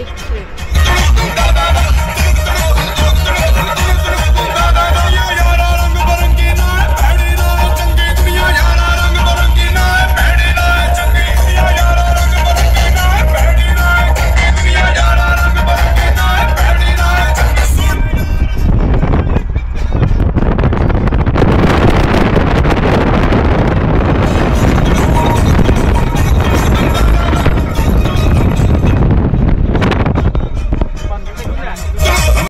দিচ্ছে